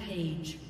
Rampage.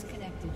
Disconnected.